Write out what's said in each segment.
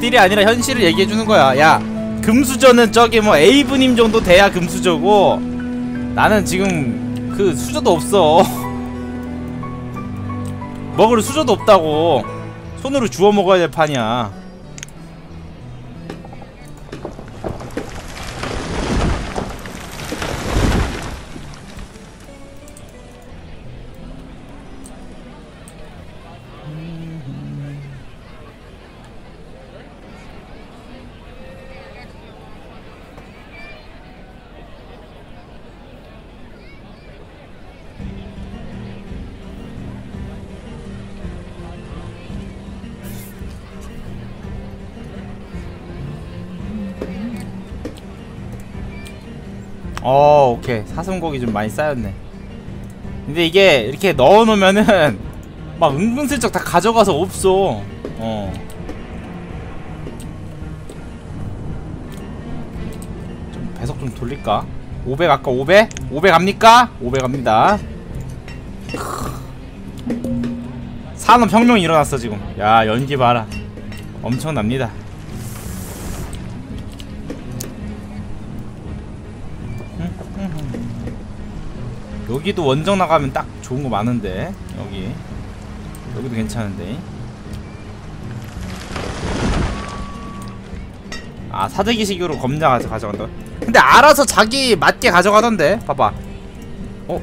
극딜이 아니라 현실을 얘기해주는 거야. 야 금수저는 저기 뭐 에이브님 정도 돼야 금수저고 나는 지금 그 수저도 없어. 먹을 수저도 없다고. 손으로 주워 먹어야 될 판이야 어 오케이 사슴고기 좀 많이 쌓였네 근데 이게 이렇게 넣어놓으면은 막 은근슬쩍 다 가져가서 없어 어. 좀 배속 좀 돌릴까? 500 아까 500? 500 갑니까? 500 갑니다 산업혁명이 일어났어 지금 야 연기 봐라 엄청납니다 여기도 원정 나가면 딱 좋은 거 많은데 여기. 여기도 괜찮은데. 아 사대기식으로 검자 가져 가져간다? 근데 알아서 자기 맞게 가져가던데. 봐봐. 어?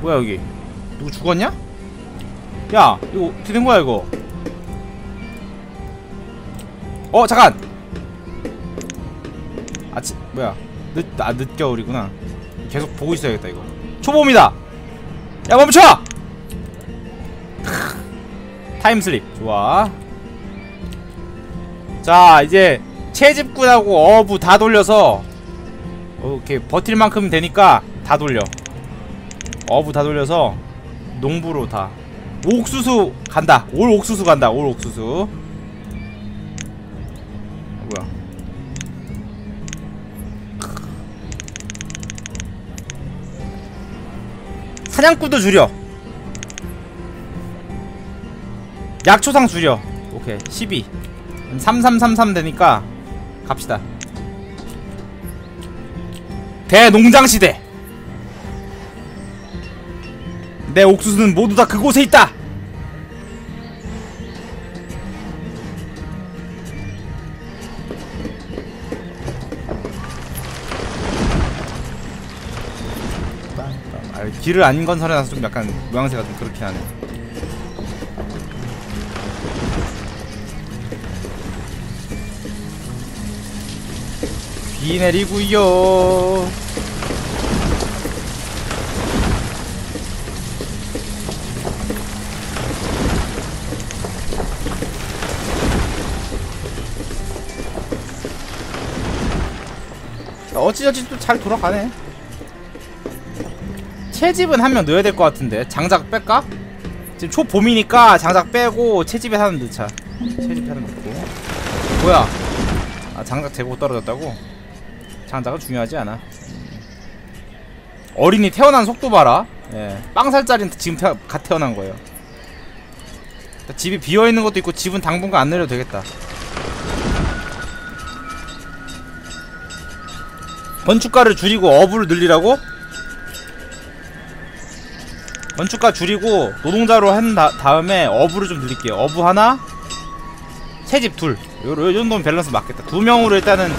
뭐야 여기? 누구 죽었냐? 야 이거 어떻게 된 거야 이거? 어 잠깐! 아치 뭐야? 늦 아 늦겨울이구나. 계속 보고 있어야겠다 이거 초보입니다. 야 멈춰 time slip. 좋아. 자 이제 채집꾼하고 어부 다 돌려서 오케이 버틸 만큼 되니까 다 돌려. 어부 다 돌려서 농부로 다. 옥수수 간다. all 옥수수 간다. all 옥수수 사냥꾼도 줄여. 약초상 줄여. 오케이 12 3333 되니까 갑시다. 대농장시대. 내 옥수수는 모두 다 그곳에 있다 길을 안 건설해놔서 좀 약간 모양새가 좀 그렇게 하네. 비 내리구요. 어찌저찌 또 잘 돌아가네 채집은 한 명 넣어야 될 것 같은데. 장작 뺄까? 지금 초봄이니까 장작 빼고 채집에 사는 넣자 채집에 사는 넣고. 뭐야? 아 장작 재고 떨어졌다고? 장작은 중요하지 않아. 어린이 태어난 속도 봐라. 예. 빵살짜리는 지금 태어, 갓 태어난 거예요. 집이 비어있는 것도 있고 집은 당분간 안 내려도 되겠다. 건축가를 줄이고 어부를 늘리라고? 건축가 줄이고 노동자로 한 다, 다음에 어부를 좀 늘릴게요. 어부 하나 채집 둘. 요, 요 정도면 밸런스 맞겠다. 두 명으로 일단은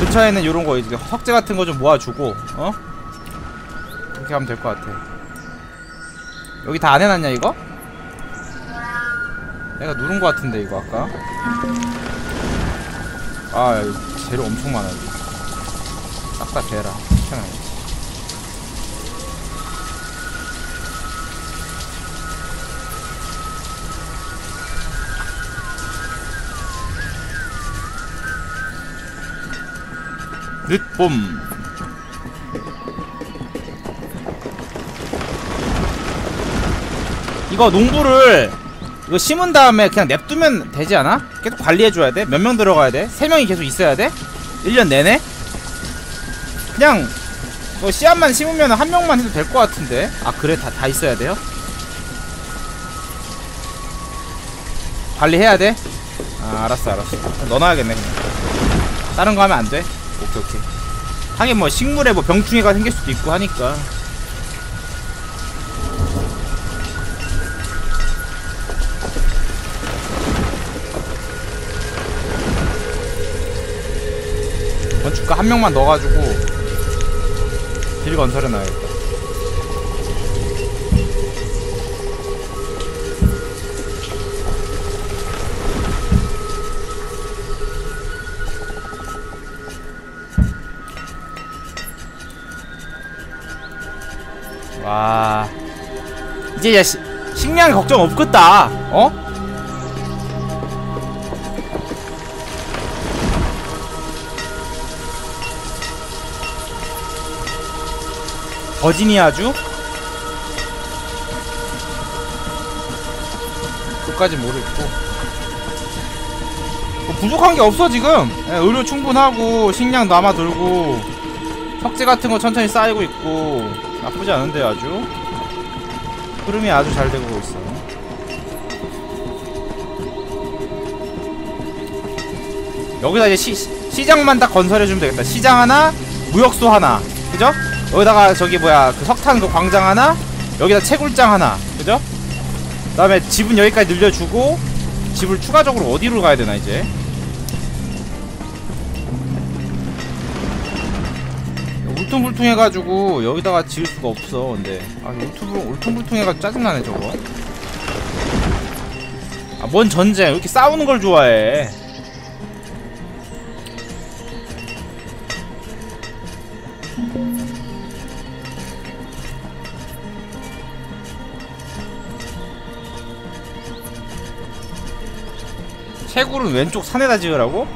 근처에 있는 요런 거 이제 석재 같은 거 좀 모아주고 어? 그렇게 하면 될 것 같아. 여기 다 안 해놨냐 이거? 내가 누른 거 같은데 이거 아까? 아 재료 엄청 많아. 여기 싹다 대라. 편하게 늦봄 이거 농부를 이거 심은 다음에 그냥 냅두면 되지 않아? 계속 관리해줘야 돼? 몇 명 들어가야 돼? 세 명이 계속 있어야 돼? 1년 내내? 그냥 뭐 씨앗만 심으면 한 명만 해도 될 것 같은데 아 그래 다, 다 있어야 돼요? 관리해야 돼? 아 알았어 알았어 넣어놔야겠네 그냥 다른 거 하면 안 돼? 오케이 오케이. 하긴 뭐 식물에 뭐 병충해가 생길 수도 있고 하니까. 건축가 한 명만 넣어가지고 길 건설해 놔야겠다 와. 이제 야 시, 식량 걱정 없겠다. 어? 버지니아주? 그까지 모르겠고. 뭐 부족한 게 없어 지금. 예, 의료 충분하고 식량 남아 돌고 석재 같은 거 천천히 쌓이고 있고 나쁘지 않은데 아주. 흐름이 아주 잘 되고 있어. 여기다 이제 시, 시장만 딱 건설해주면 되겠다. 시장 하나 무역소 하나. 그죠? 여기다가 저기 뭐야 그 석탄 그 광장 하나 여기다 채굴장 하나. 그죠? 그 다음에 집은 여기까지 늘려주고 집을 추가적으로 어디로 가야 되나 이제 울퉁불퉁해가지고 여기다가 지을 수가 없어 근데. 아 울퉁불, 울퉁불퉁해가지고 짜증나네 저거. 아 뭔 전쟁. 왜 이렇게 싸우는 걸 좋아해? 채굴은 왼쪽 산에다 지으라고?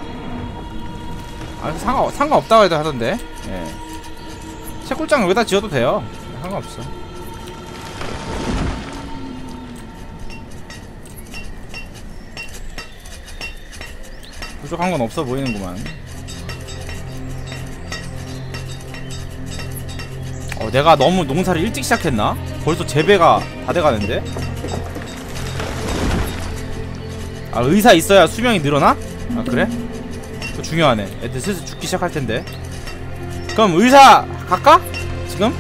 아 상관, 상관없다고 해도 하던데. 예. 채굴장 여기다 지어도 돼요 상관없어 부족한 건 없어 보이는구만 어 내가 너무 농사를 일찍 시작했나? 벌써 재배가 다 돼가는데? 아 의사 있어야 수명이 늘어나? 아 그래? 그거 중요하네 애들 슬슬 죽기 시작할 텐데 그럼 의사 갈까? 지금?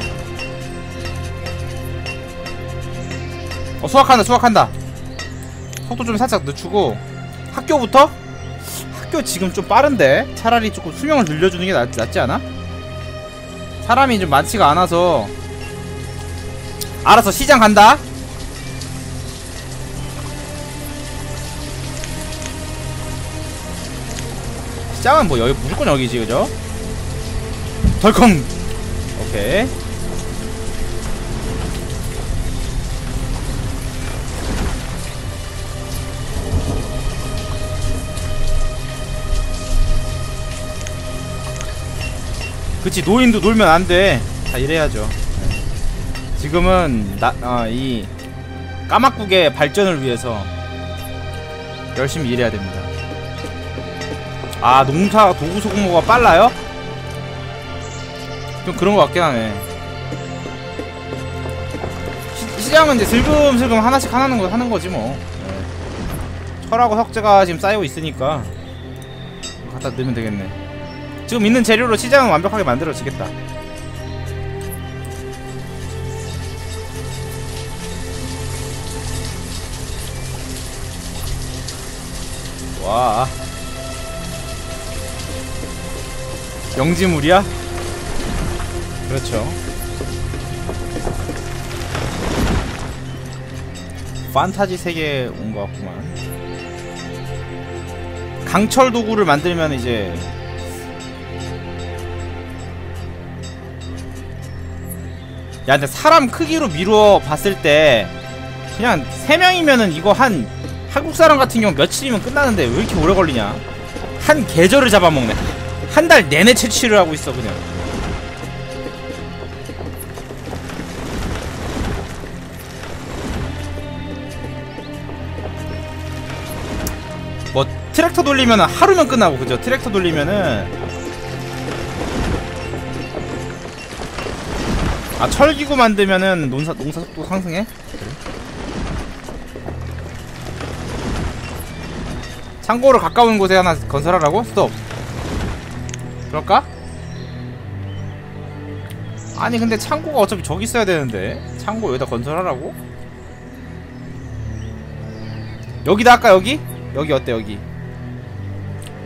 어 수학한다 수학한다 속도 좀 살짝 늦추고 학교부터? 학교 지금 좀 빠른데 차라리 조금 수명을 늘려주는 게 낫, 낫지 않아? 사람이 좀 많지가 않아서 알았어 시장 간다 시장은 뭐 여기 무조건 여기지 그죠? 덜컹 오케이 그치 노인도 놀면 안돼. 다 이래야죠. 지금은 나, 어, 이 까막국의 발전을 위해서 열심히 일해야 됩니다. 아 농사 도구 소금모가 빨라요? 좀 그런 것 같긴 하네. 시, 시장은 이제 슬금슬금 하나씩 하나는 거 하는 거지 뭐. 네. 철하고 석재가 지금 쌓이고 있으니까 갖다 넣으면 되겠네. 지금 있는 재료로 시장은 완벽하게 만들어지겠다. 와. 영지물이야? 그렇죠. 판타지 세계에 온 것 같구만. 강철 도구를 만들면 이제 야 근데 사람 크기로 미루어 봤을 때 그냥 3명이면은 이거 한 한국 사람 같은 경우 며칠이면 끝나는데 왜 이렇게 오래 걸리냐? 한 계절을 잡아먹네. 한 달 내내 채취를 하고 있어 그냥 트랙터 돌리면은 하루면 끝나고 그죠 트랙터 돌리면은 아 철기구 만들면은 농사 농사 속도 상승해? 창고를 가까운 곳에 하나 건설하라고? 스톱 그럴까? 아니 근데 창고가 어차피 저기 있어야 되는데 창고 여기다 건설하라고? 여기다 할까 여기? 여기 어때 여기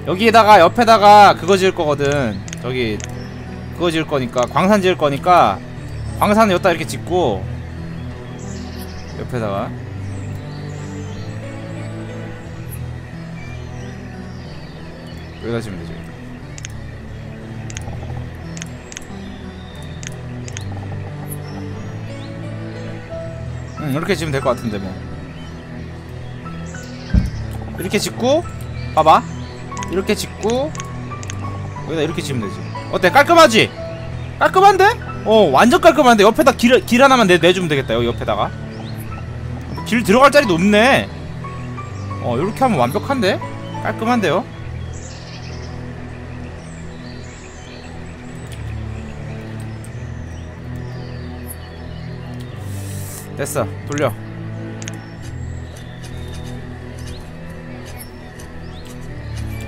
여기에다가 옆에다가 그거 지을 거거든. 저기 그거 지을 거니까 광산 지을 거니까 광산을 여기다 이렇게 짓고 옆에다가. 여기다 지면 되죠. 응 이렇게 지으면 될 것 같은데 뭐. 이렇게 짓고 봐봐 이렇게 짓고 여기다 이렇게 지으면 되지 어때 깔끔하지? 깔끔한데? 어 완전 깔끔한데 옆에다 길, 길 하나만 내, 내주면 되겠다 여기 옆에다가 길 들어갈 자리도 없네 어 이렇게 하면 완벽한데? 깔끔한데요? 됐어 돌려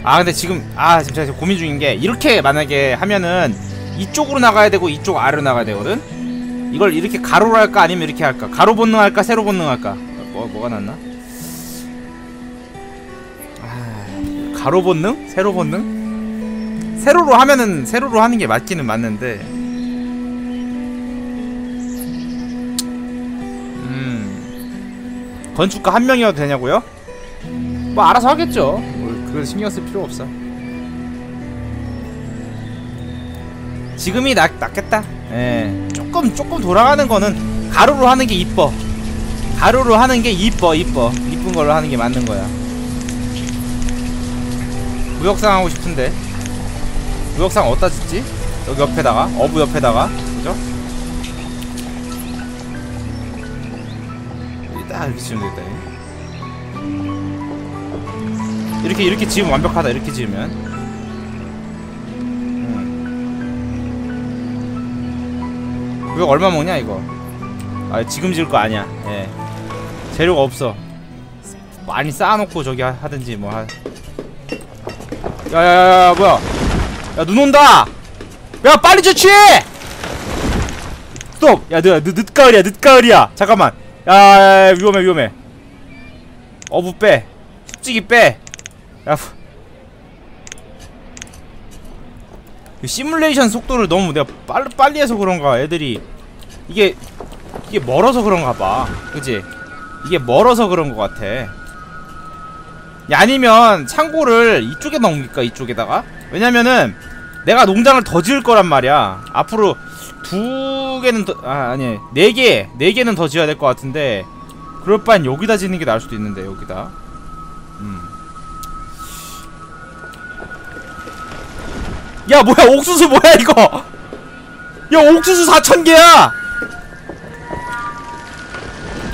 아 근데 지금 아 지금 제가 고민 중인 게 이렇게 만약에 하면은 이쪽으로 나가야 되고 이쪽 아래로 나가야 되거든? 이걸 이렇게 가로로 할까? 아니면 이렇게 할까? 가로 본능 할까? 세로 본능 할까? 뭐, 뭐가 낫나? 아, 가로 본능? 세로 본능? 세로로 하면은 세로로 하는 게 맞기는 맞는데. 음. 건축가 한 명이어도 되냐고요? 뭐 알아서 하겠죠. 뭐 그걸 신경 쓸 필요 없어. 지금이 낫, 낫겠다. 예. 조금 조금 돌아가는 거는 가로로 하는 게 이뻐. 가로로 하는 게 이뻐 이뻐. 이쁜 걸로 하는 게 맞는 거야. 무역상 하고 싶은데. 무역상 어디다 짓지? 여기 옆에다가? 어부 옆에다가? 그죠? 딱 이렇게 지으면 되겠다. 이렇게 이렇게 지으면 완벽하다. 이렇게 지으면. 음. 무역 얼마 먹냐 이거? 아 지금 지을 거 아니야. 예. 재료가 없어. 많이 쌓아놓고 저기 하, 하든지 뭐 하... 야야야야 뭐야? 야 눈 온다! 야 빨리 조치해! 스톱! 야 늦, 늦, 늦가을이야 늦가을이야. 잠깐만. 야, 야, 야 위험해 위험해. 어부 빼. 숙지기 빼 야, 이 시뮬레이션 속도를 너무 내가 빨리 빨리 해서 그런가 애들이. 이게 이게 멀어서 그런가 봐. 그지? 이게 멀어서 그런 것 같아. 야, 아니면 창고를 이쪽에다 옮길까 이쪽에다가? 왜냐면은 내가 농장을 더 지을 거란 말이야. 앞으로 두 개는 더 아, 아니 네개네 개는 더 지어야 될 것 같은데 그럴 바엔 여기다 짓는 게 나을 수도 있는데 여기다 야 뭐야 옥수수 뭐야 이거 야 옥수수 4천개야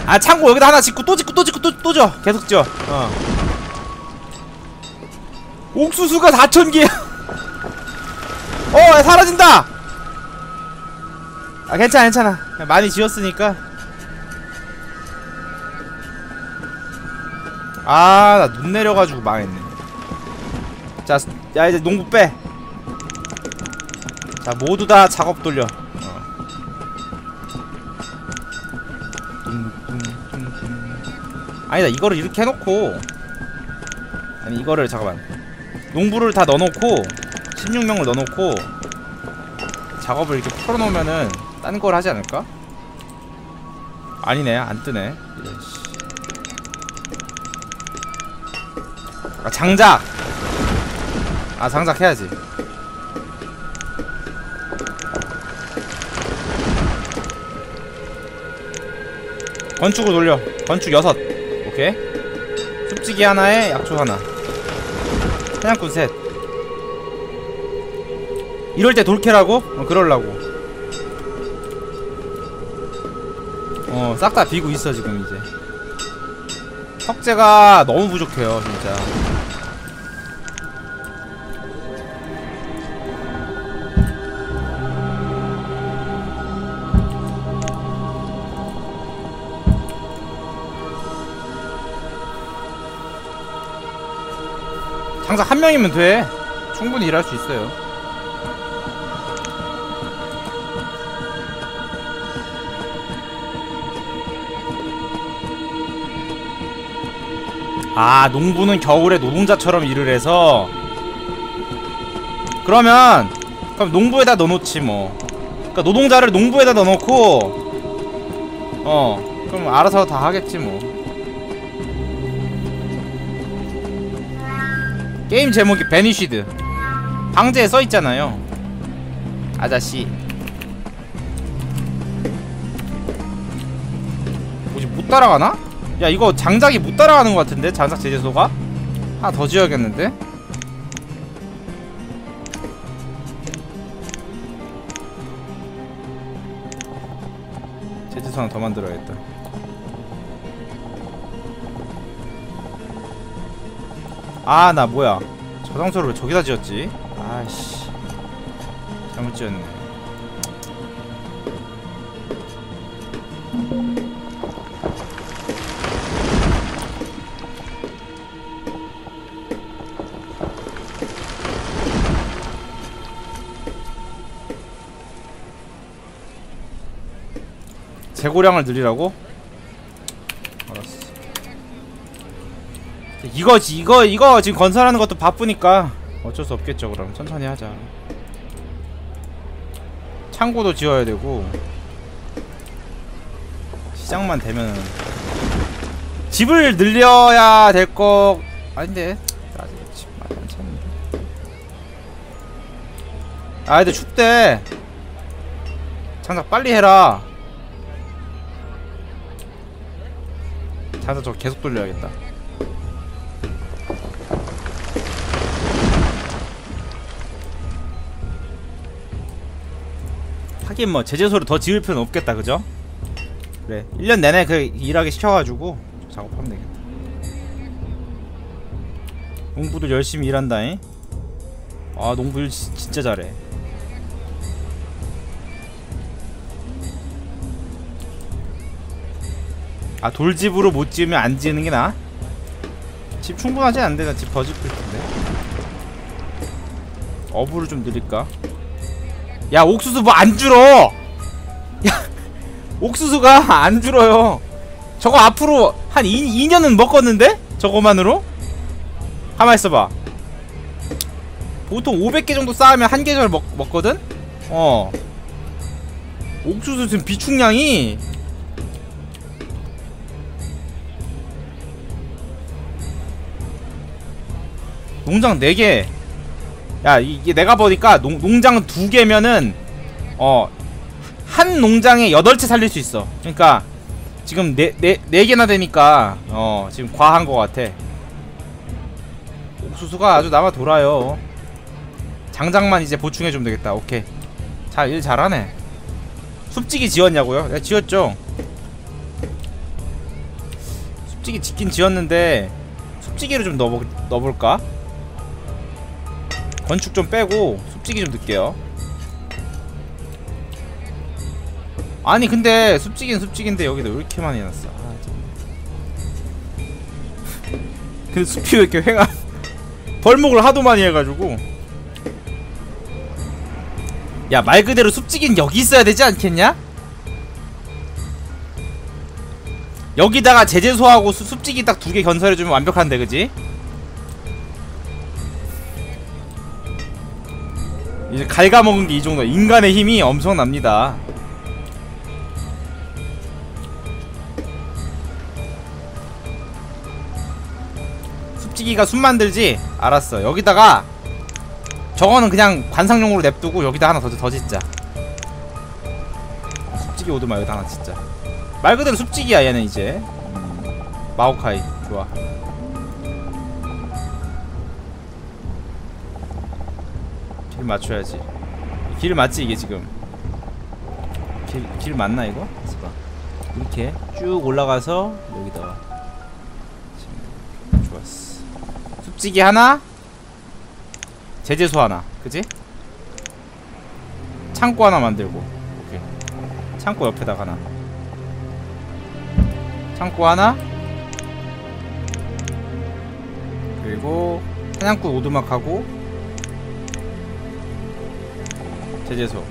아 창고 여기다 하나 짓고 또 짓고 또 짓고 또, 또 져. 계속 져. 어. 옥수수가 4,000개야. 어, 야, 사라진다. 아, 괜찮아, 괜찮아. 많이 지었으니까. 아, 나 눈 내려가지고 망했네. 자, 야, 이제 농부 빼. 자, 모두 다 작업 돌려. 어. 아니다 이거를 이렇게 해놓고 아니 이거를 잠깐만 농부를 다 넣어놓고 16명을 넣어놓고 작업을 이렇게 풀어놓으면은 딴 걸 하지 않을까? 아니네 안 뜨네. 아 장작 아 장작 해야지 건축으로 돌려. 건축 여섯. 오케이. 숲지기 하나에 약초 하나. 사냥꾼 셋. 이럴 때 돌캐라고? 어 그럴라고. 어 싹 다 비고 있어 지금 이제. 석재가 너무 부족해요 진짜 항상 한 명이면 돼. 충분히 일할 수 있어요. 아 농부는 겨울에 노동자처럼 일을 해서. 그러면 그럼 농부에다 넣어놓지 뭐. 그러니까 노동자를 농부에다 넣어놓고 어 그럼 알아서 다 하겠지 뭐 게임 제목이 베니쉬드 방제에 써있잖아요 아저씨 뭐지 못 따라가나? 야 이거 장작이 못 따라가는 것 같은데 장작 제재소가? 하나 더 지어야겠는데? 제재소 하나 더 만들어야겠다 아 나 뭐야 저장소를 왜 저기다 지었지? 아씨 잘못 지었네 재고량을 늘리라고? 알았어 이거지 이거 이거 지금 건설하는 것도 바쁘니까 어쩔 수 없겠죠 그럼. 천천히 하자. 창고도 지어야 되고 시장만 되면은. 집을 늘려야 될 거 아닌데. 아직 집 많이 안 찾는데. 아 근데 춥대. 장작 빨리 해라. 장작 저 계속 돌려야겠다 하긴 뭐 제재소를 더 지을 필요는 없겠다 그죠? 그래 1년 내내 그 일하게 시켜가지고 작업하면 되겠다 농부들 열심히 일한다잉 아 농부 일 지- 진짜 잘해 아 돌집으로 못 지으면 안 지으는 게 나아? 집 충분하지 않은데 나 집 더 짓고 싶은데 어부를 좀 늘릴까? 야 옥수수 뭐 안 줄어 야 옥수수가 안 줄어요 저거 앞으로 한 2, 2년은 먹었는데? 저거만으로? 가만 있어봐 보통 500개 정도 쌓으면 한 계절 먹, 먹거든? 어 옥수수 지금 비축량이 농장 4개 야 이게 내가 보니까 농, 농장 2개면은 어 한 농장에 8채 살릴 수 있어. 그러니까 지금 네, 네, 네 개나 되니까 어 지금 과한 것 같아. 옥수수가 아주 남아 돌아요. 장작만 이제 보충해주면 되겠다. 오케이. 자 일 잘하네. 숲지기 지었냐고요? 네 지었죠. 숲지기 짓긴 지었는데 숲지기를 좀 넣어, 넣어볼까? 건축 좀 빼고 숲지기 좀 넣을게요 아니 근데 숲지기는 숲지기인데 여기도 왜 이렇게 많이 해놨어 아, 참. 근데 숲이 왜 이렇게 횡한 벌목을 하도 많이 해가지고 야 말 그대로 숲지기는 여기 있어야 되지 않겠냐? 여기다가 제재소하고 수- 숲지기 딱 두 개 건설해주면 완벽한데 그지? 이제 갉아먹은 게 이 정도. 인간의 힘이 엄청납니다. 숲지기가 숨 만들지? 알았어. 여기다가 저거는 그냥 관상용으로 냅두고 여기다 하나 더, 더 짓자. 숲지기 오드마 여기다 하나 짓자. 말 그대로 숲지기야 얘는 이제. 음, 마오카이. 좋아 길 맞춰야지. 길 맞지 이게 지금? 길, 길 맞나 이거? 있어봐. 이렇게 쭉 올라가서 여기다가. 좋았어. 숲지기 하나? 제재소 하나. 그지? 창고 하나 만들고. 오케이. 창고 옆에다가 하나. 창고 하나. 그리고 사냥꾼 오두막하고 제재소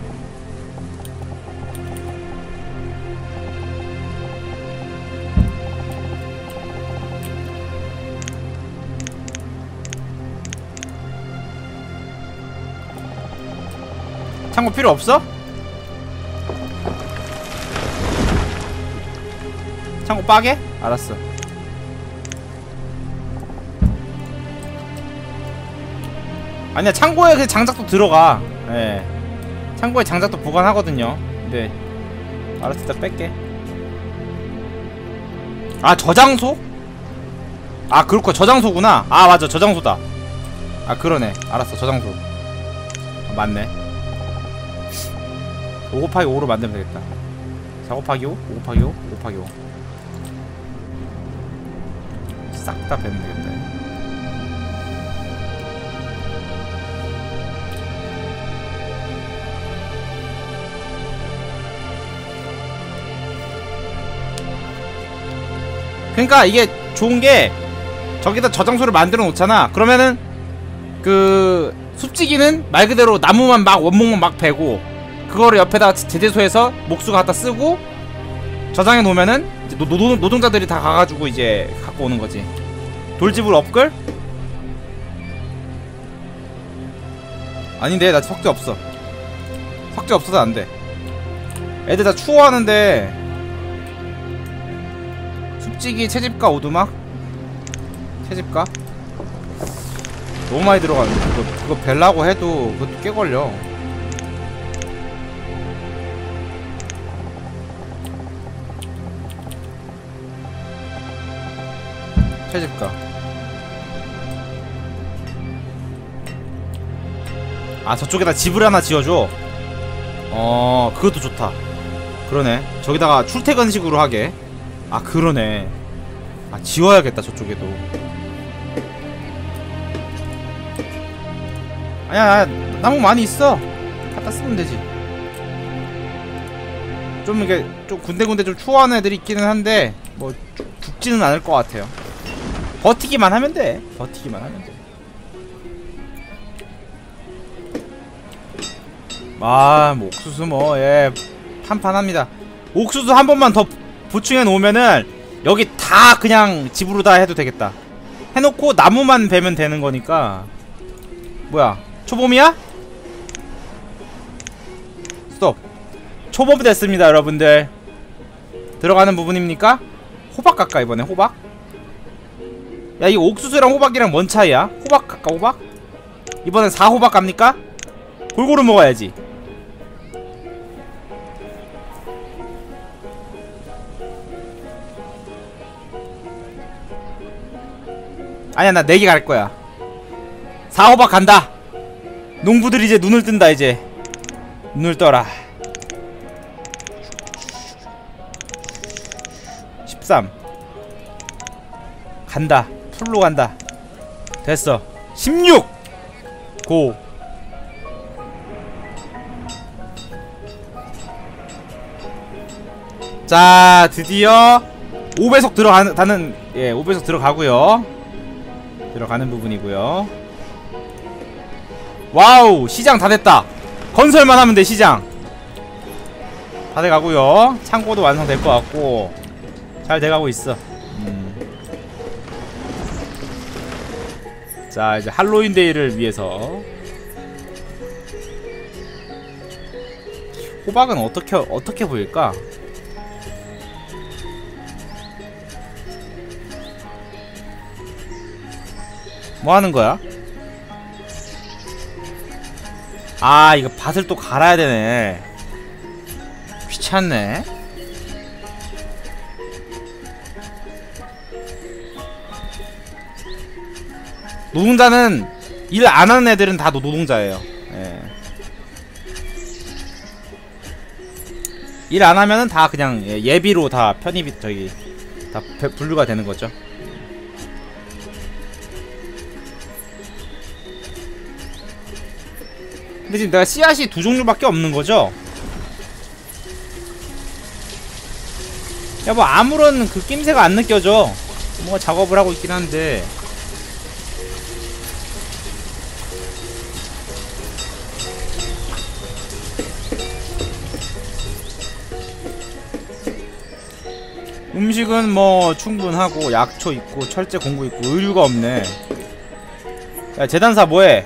창고 필요 없어? 창고 빠게? 알았어 아니야 창고에 그 장작도 들어가 예 창고에 장작도 보관하거든요. 근데 알았어 일단 뺄게. 아 저장소? 아 그렇고 저장소구나. 아 맞아. 저장소다. 아 그러네. 알았어. 저장소. 아, 맞네. 5 곱하기 5로 만들면 되겠다. 4 곱하기 5 5 곱하기 5 5 곱하기 5 싹 다 빼면 되겠다 그러니까 이게 좋은 게 저기다 저장소를 만들어 놓잖아. 그러면은 그 숲지기는 말 그대로 나무만 막 원목만 막 베고 그거를 옆에다 제재소에서 목수 갖다 쓰고 저장해 놓으면은 노, 노, 노동자들이 다 가가지고 이제 갖고 오는 거지. 돌집을 업글? 아닌데 나 석재 없어. 석재 없어서 안 돼. 애들 다 추워하는데 숲지기 채집가 오두막? 채집가? 너무 많이 들어가는데 그거 그거 벨라고 해도 그것도 꽤 걸려. 채집가. 아 저쪽에다 집을 하나 지어줘. 어 그것도 좋다. 그러네. 저기다가 출퇴근식으로 하게 아 그러네. 아 지워야겠다 저쪽에도. 아니야 나무 많이 있어. 갖다 쓰면 되지. 좀 이게 좀 군데군데 좀 추워하는 애들이 있기는 한데 뭐 죽- 죽지는 않을 것 같아요. 버티기만 하면 돼. 버티기만 하면 돼. 아, 뭐 옥수수 뭐, 예, 판판합니다. 옥수수 한 번만 더 보충해 놓으면은 여기 다 그냥 집으로 다 해도 되겠다. 해놓고 나무만 베면 되는 거니까. 뭐야, 초봄이야? 스톱. 초봄 됐습니다, 여러분들. 들어가는 부분입니까? 호박 갈까 이번에 호박? 야, 이 옥수수랑 호박이랑 뭔 차이야? 호박 갈까 호박? 이번엔 4호박 갑니까? 골고루 먹어야지. 아니야 나 4개 갈 거야. 4호박 간다. 농부들 이제 눈을 뜬다 이제. 눈을 떠라. 13 간다. 풀로 간다. 됐어. 16 고. 자, 드디어 5배속 들어가는 예, 5배속 들어가고요. 들어가는 부분이고요. wow, 시장 다 됐다. 건설만 하면 돼, 시장. 다 돼가고요. 창고도 완성될 것 같고 잘 돼가고 있어. 음. 자, 이제 할로윈 데이를 위해서 호박은 어떻게 어떻게 보일까? 뭐 하는 거야? 아, 이거 밭을 또 갈아야 되네. 귀찮네. 노동자는 일 안 하는 애들은 다 노- 노동자예요. 예. 일안 하면은 다 그냥 예, 예비로 다 편입이 저기 다 배- 분류가 되는 거죠. 근데 지금 내가 씨앗이 두 종류밖에 없는 거죠? 야 뭐 아무런 그 낌새가 안 느껴져. 뭔가 작업을 하고 있긴 한데. 음식은 뭐 충분하고 약초 있고 철제 공구 있고 의류가 없네. 야 재단사 뭐해?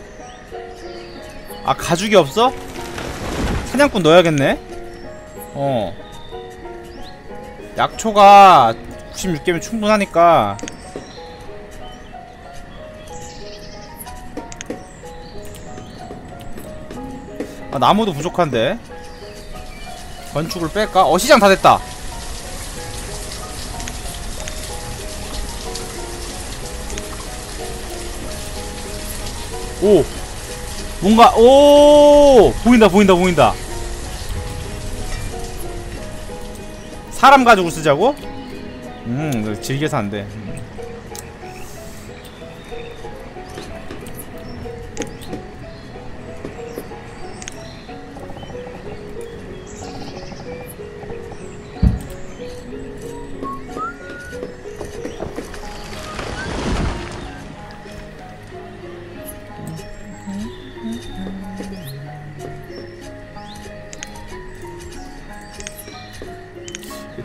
아 가죽이 없어? 사냥꾼 넣어야겠네. 어. 약초가 96개면 충분하니까. 아 나무도 부족한데. 건축을 뺄까? 어 시장 다 됐다. 오 뭔가 오! 보인다 보인다 보인다. 사람 가죽을 쓰자고? 음 질겨서 안돼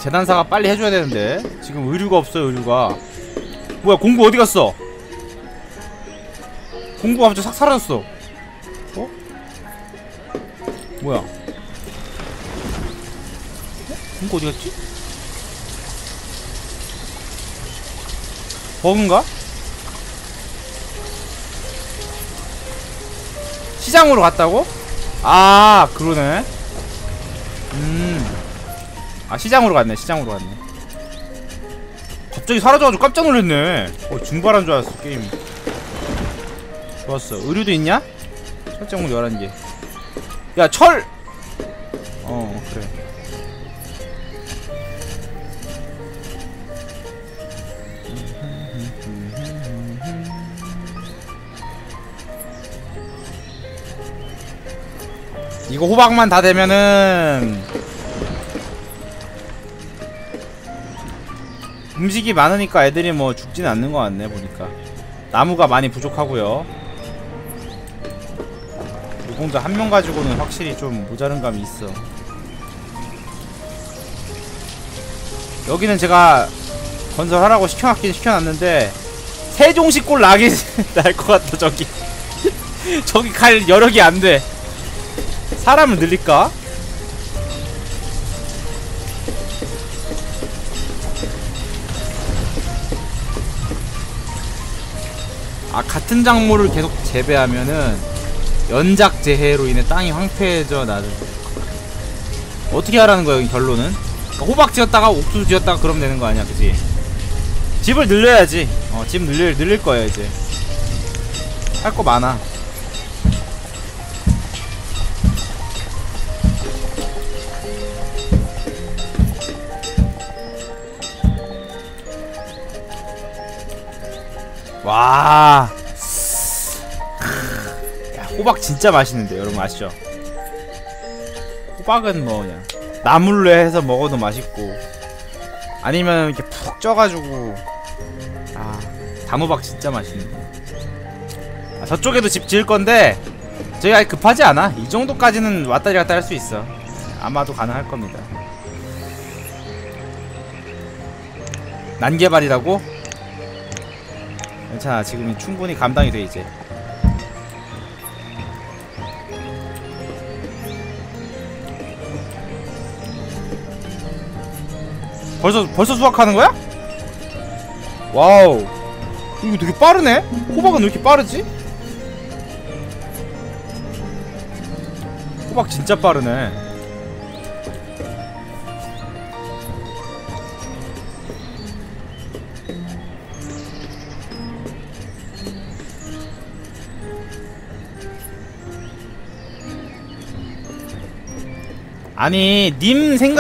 재단사가 빨리 해줘야 되는데 지금 의류가 없어요 의류가 뭐야 공부 어디 갔어 공부가 갑자기 싹 사라졌어 어? 뭐야 어? 공부 어디 갔지? 버그인가? 시장으로 갔다고? 아 그러네 음 아 시장으로 갔네 시장으로 갔네. 갑자기 사라져가지고 깜짝 놀랐네. 어 증발한 줄 알았어 게임. 좋았어. 의류도 있냐? 철장물 11개. 야 철! 어 그래. 이거 호박만 다 되면은 음식이 많으니까 애들이 뭐 죽진 않는 것 같네 보니까. 나무가 많이 부족하고요. 노동자 한 명 가지고는 확실히 좀 모자른 감이 있어. 여기는 제가 건설하라고 시켜놨긴 시켜놨는데 세종식 꼴 나게 날것 같다 저기. 저기 갈 여력이 안돼. 사람을 늘릴까? 아 같은 작물을 계속 재배하면은 연작 재해로 인해 땅이 황폐해져 나를 어떻게 하라는 거야 여기 결론은? 그러니까 호박 지었다가 옥수수 지었다가 그러면 되는 거 아니야 그지? 집을 늘려야지. 어집 늘릴 늘릴 거야 이제. 할 거 많아 와. 야, 호박 진짜 맛있는데 여러분 아시죠? 호박은 뭐 그냥 나물로 해서 먹어도 맛있고 아니면 이렇게 푹 쪄가지고 아 단호박 진짜 맛있는데 아, 저쪽에도 집 지을 건데 저희 아직 급하지 않아 이 정도까지는 왔다리 갔다 할 수 있어 아마도 가능할 겁니다 난개발이라고? 괜찮아 지금 충분히 감당이 돼 이제 벌써 벌써 수확하는 거야? 와우 이거 되게 빠르네? 호박은 왜 이렇게 빠르지? 호박 진짜 빠르네 아니 님 생각